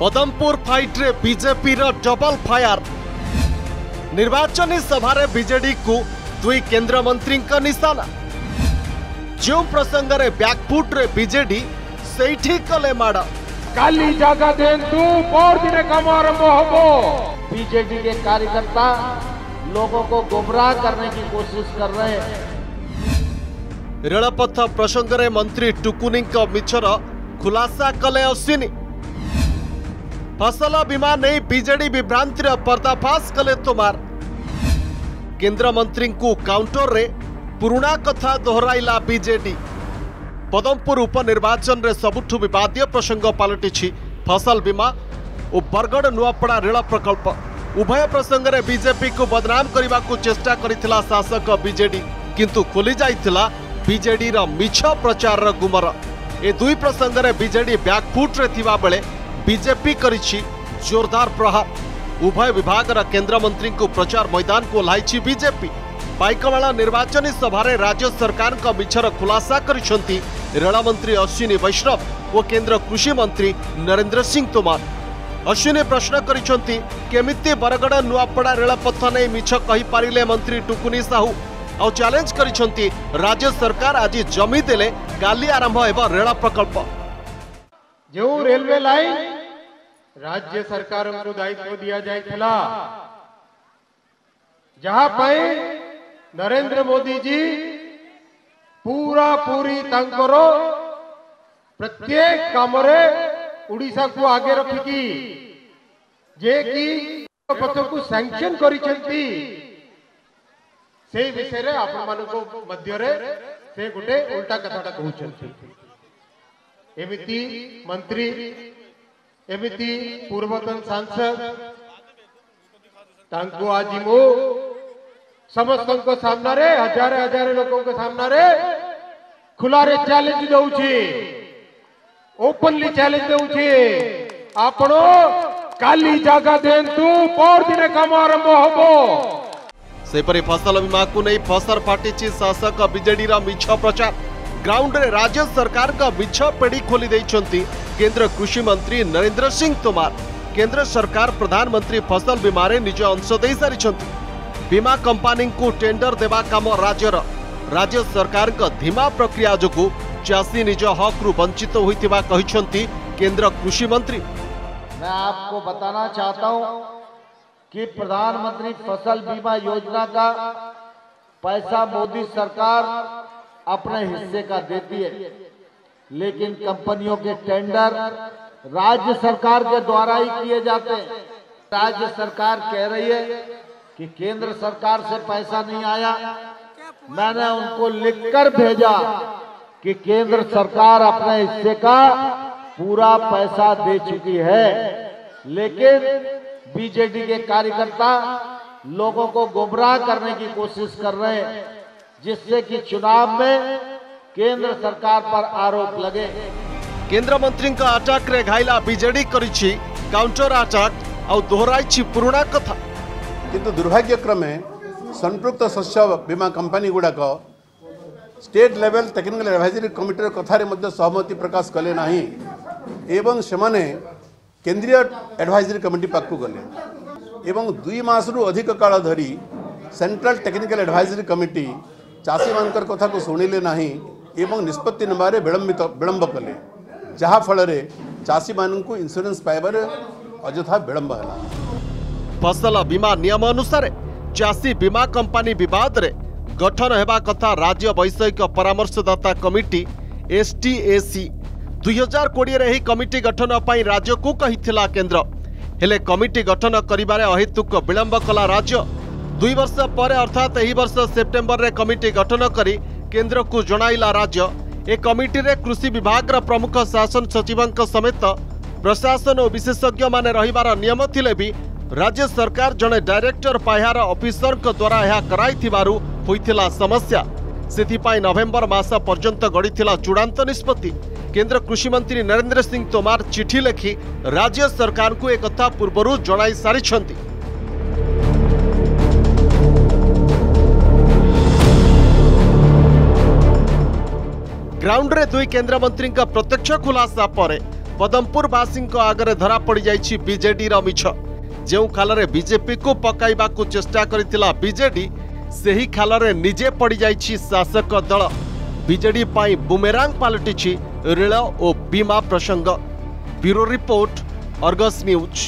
ପଦମପୁର ଫାଇଟ୍ରେ ବିଜେପିର double fire ନିର୍ବାଚନୀ ସଭାରେ ବିଜେଡିକୁ ଦୁଇ କେନ୍ଦ୍ରମନ୍ତ୍ରୀଙ୍କ ନିଶାନା ଯେଉଁ ପ୍ରସଙ୍ଗରେ ବ୍ୟାକଫୁଟ୍ରେ ବିଜେଡି ସେଇଠି କଲେ ମାଡ଼ काली जगह देंतु और दिन काम आरंभ हो बीजेपी के कार्यकर्ता लोगों को गुमराह करने की कोशिश कर रहे हैं ରେଳପଥ ପ୍ରସଙ୍ଗରେ ମନ୍ତ୍ରୀ ଟୁକୁନିଙ୍କ ମିଛର ଖୁଲାସା କଲେ ଅଶ୍ୱିନୀ ଫସଲ ବୀମା ନେଇ ବିଜେଡି ବିଭ୍ରାନ୍ତିର ପର୍ଦ୍ଦାଫାଶ କଲେ ତୋମାର କେନ୍ଦ୍ରମନ୍ତ୍ରୀଙ୍କୁ କାଉଣ୍ଟରରେ ପୁରୁଣା କଥା ଦୋହରାଇଲା ବିଜେଡି ପଦମପୁର ଉପନିର୍ବାଚନରେ ସବୁଠୁ ବିବାଦୀୟ ପ୍ରସଙ୍ଗ ପାଲଟିଛି ଫସଲ ବୀମା ଓ ବରଗଡ଼ ନୂଆପଡ଼ା ରେଳ ପ୍ରକଳ୍ପ ଉଭୟ ପ୍ରସଙ୍ଗରେ ବିଜେପିକୁ ବଦନାମ କରିବାକୁ ଚେଷ୍ଟା କରିଥିଲା ଶାସକ ବିଜେଡି କିନ୍ତୁ ଖୋଲି ଯାଇଥିଲା ବିଜେଡିର ମିଛ ପ୍ରଚାରର ଗୁମର ଏ ଦୁଇ ପ୍ରସଙ୍ଗରେ ବିଜେଡି ବ୍ୟାକଫୁଟ୍ରେ ଥିବାବେଳେ ବିଜେପି କରିଛି ଜୋରଦାର ପ୍ରହାର ଉଭୟ ବିଭାଗର କେନ୍ଦ୍ରମନ୍ତ୍ରୀଙ୍କୁ ପ୍ରଚାର ମୈଦାନକୁ ଓହ୍ଲାଇଛି ବିଜେପି ପାଇକମାଳା ନିର୍ବାଚନୀ ସଭାରେ ରାଜ୍ୟ ସରକାରଙ୍କ ମିଛର ଖୁଲାସା କରିଛନ୍ତି ରେଳମନ୍ତ୍ରୀ ଅଶ୍ୱିନୀ ବୈଷ୍ଣବ ଓ କେନ୍ଦ୍ର କୃଷିମନ୍ତ୍ରୀ ନରେନ୍ଦ୍ର ସିଂ ତୋମାର ଅଶ୍ୱିନୀ ପ୍ରଶ୍ନ କରିଛନ୍ତି କେମିତି ବରଗଡ଼ ନୂଆପଡ଼ା ରେଳପଥ ନେଇ ମିଛ କହିପାରିଲେ ମନ୍ତ୍ରୀ ଟୁକୁନି ସାହୁ ଆଉ ଚ୍ୟାଲେଞ୍ଜ କରିଛନ୍ତି ରାଜ୍ୟ ସରକାର ଆଜି ଜମି ଦେଲେ କାଲି ଆରମ୍ଭ ହେବ ରେଳ ପ୍ରକଳ୍ପ ଯେଉଁ ରେଲୱେ ଲାଇନ୍ राज्य सरकार को दायित्व दिया जाइला जहाँ पर नरेंद्र मोदी जी पूरा पूरी तांकर प्रत्येक कामरे ओडिशा को आगे रखिकी जे कि पथ को सैंक्शन करिसेंती से विषय रे आपण मानको मध्य रे से गोटे उल्टा कथाटा એમિતિ પૂર્વતન સાંસદ તાંકુ આજીમુ સમસ્તંક સામનારે હજારે હજારે લોકોંક સામનારે ખુલારે ચેલેન્જ દઉછી ઓપનલી ચેલેન્જ દઉછી આપણો કાલી જાગા દેંતુ પરદિને કામ આરંભ હબો ସେହିପରି ଫସଲ ବୀମାକୁ ନେଇ ଫସର ଫାଟିଛି ଶାସକ ବିଜେଡିର ମିଛ ପ୍ରଚାର ଗ୍ରାଉଣ୍ଡରେ ରାଜ୍ୟ ସରକାରଙ୍କ ମିଛ ପେଡ଼ି ଖୋଲି ଦେଇଛନ୍ତି କେନ୍ଦ୍ର କୃଷିମନ୍ତ୍ରୀ ନରେନ୍ଦ୍ର ସିଂ ତୋମାର କେନ୍ଦ୍ର ସରକାର ପ୍ରଧାନମନ୍ତ୍ରୀ ଫସଲ ବୀମାରେ ନିଜ ଅଂଶ ଦେଇସାରିଛନ୍ତି ବୀମା କମ୍ପାନୀଙ୍କୁ ଟେଣ୍ଡର ଦେବା କାମ ରାଜ୍ୟର ରାଜ୍ୟ ସରକାରଙ୍କ ଧୀମା ପ୍ରକ୍ରିୟା ଯୋଗୁଁ ଚାଷୀ ନିଜ ହକ୍ରୁ ବଞ୍ଚିତ ହୋଇଥିବା କହିଛନ୍ତି କେନ୍ଦ୍ର କୃଷିମନ୍ତ୍ରୀ मैं आपको बताना चाहता हूं कि प्रधानमंत्री फसल बीमा योजना का पैसा मोदी सरकार अपने हिस्से का देती है। लेकिन कंपनियों के टेंडर राज्य सरकार के द्वारा ही किए जाते हैं। राज्य सरकार कह रही है कि केंद्र सरकार से पैसा नहीं आया। मैंने उनको लिखकर भेजा कि केंद्र सरकार अपने हिस्से का पूरा पैसा दे चुकी है। लेकिन बीजेडी के कार्यकर्ता लोगों को गुमराह करने की कोशिश कर रहे हैं। जिससे कि चुनाव में केंद्र सरकार पर आरोप लगे କେନ୍ଦ୍ରମନ୍ତ୍ରୀଙ୍କ ଆଟାକରେ ଘାଇଲା ବିଜେଡି କରିଛି କାଉଣ୍ଟର ଆଟାକ ଆଉ ଦୋହରାଇଛି ପୁରୁଣା କଥା କିନ୍ତୁ ଦୁର୍ଭାଗ୍ୟକ୍ରମେ ସମ୍ପୃକ୍ତ ଶସ୍ୟ ବୀମା କମ୍ପାନୀ ଗୁଡ଼ାକ ଷ୍ଟେଟ୍ ଲେଭେଲ୍ ଟେକ୍ନିକାଲ୍ ଆଡ଼ଭାଇଜରୀ କମିଟିର କଥାରେ ମଧ୍ୟ ସହମତି ପ୍ରକାଶ କଲେ ନାହିଁ ଏବଂ ସେମାନେ କେନ୍ଦ୍ରୀୟ ଆଡ଼ଭାଇଜରୀ କମିଟି ପାଖକୁ ଗଲେ ଏବଂ ଦୁଇ ମାସରୁ ଅଧିକ କାଳ ଧରି ସେଣ୍ଟ୍ରାଲ ଟେକ୍ନିକାଲ୍ ଆଡ଼ଭାଇଜରୀ କମିଟି ଚାଷୀମାନଙ୍କର କଥାକୁ ଶୁଣିଲେ ନାହିଁ ଏବଂ ନିଷ୍ପତ୍ତି ନେବାରେ ବିଳମ୍ବିତ ବିଳମ୍ବ କଲେ ଯାହାଫଳରେ ଚାଷୀମାନଙ୍କୁ ଇନ୍ସୁରାନ୍ସ ପାଇବାରେ ଅଯଥା ବିଳମ୍ବ ହେଲା ଫସଲ ବୀମା ନିୟମ ଅନୁସାରେ ଚାଷୀ ବୀମା କମ୍ପାନୀ ବିବାଦରେ ଗଠନ ହେବା କଥା ରାଜ୍ୟ ବୈଷୟିକ ପରାମର୍ଶଦାତା କମିଟି ଏସ୍ଟିଏସି ଦୁଇ ହଜାର କୋଡ଼ିଏରେ ଏହି କମିଟି ଗଠନ ପାଇଁ ରାଜ୍ୟକୁ କହିଥିଲା କେନ୍ଦ୍ର ହେଲେ କମିଟି ଗଠନ କରିବାରେ ଅହେତୁକ ବିଳମ୍ବ କଲା ରାଜ୍ୟ ଦୁଇ ବର୍ଷ ପରେ ଅର୍ଥାତ୍ ଏହି ବର୍ଷ ସେପ୍ଟେମ୍ବରରେ କମିଟି ଗଠନ କରି କେନ୍ଦ୍ରକୁ ଜଣାଇଲା ରାଜ୍ୟ ଏ କମିଟିରେ କୃଷି ବିଭାଗର ପ୍ରମୁଖ ଶାସନ ସଚିବଙ୍କ ସମେତ ପ୍ରଶାସନ ଓ ବିଶେଷଜ୍ଞମାନେ ରହିବାର ନିୟମ ଥିଲେ ବି ରାଜ୍ୟ ସରକାର ଜଣେ ଡାଇରେକ୍ଟର ପାହ୍ୟାର ଅଫିସରଙ୍କ ଦ୍ୱାରା ଏହା କରାଇଥିବାରୁ ହୋଇଥିଲା ସମସ୍ୟା। ସେଥିପାଇଁ ନଭେମ୍ବର ମାସ ପର୍ଯ୍ୟନ୍ତ ଗଡ଼ିଥିଲା ଚୂଡ଼ାନ୍ତ ନିଷ୍ପତ୍ତି। କେନ୍ଦ୍ର କୃଷିମନ୍ତ୍ରୀ ନରେନ୍ଦ୍ର ସିଂ ତୋମାର ଚିଠି ଲେଖି ରାଜ୍ୟ ସରକାରଙ୍କୁ ଏକଥା ପୂର୍ବରୁ ଜଣାଇ ସାରିଛନ୍ତି। ଗ୍ରାଉଣ୍ଡରେ ଦୁଇ କେନ୍ଦ୍ରମନ୍ତ୍ରୀଙ୍କ ପ୍ରତ୍ୟକ୍ଷ ଖୁଲାସା ପରେ ପଦମପୁରବାସୀଙ୍କ ଆଗରେ ଧରା ପଡ଼ିଯାଇଛି ବିଜେଡିର ମିଛ। ଯେଉଁ ଖାଲରେ ବିଜେପିକୁ ପକାଇବାକୁ ଚେଷ୍ଟା କରିଥିଲା ବିଜେଡି ସେହି ଖାଲରେ ନିଜେ ପଡ଼ିଯାଇଛି ଶାସକ ଦଳ। ବିଜେଡି ପାଇଁ ବୁମେରାଙ୍ଗ ପାଲଟିଛି ରେଳ ଓ ବୀମା ପ୍ରସଙ୍ଗ। Bureau report Argus news.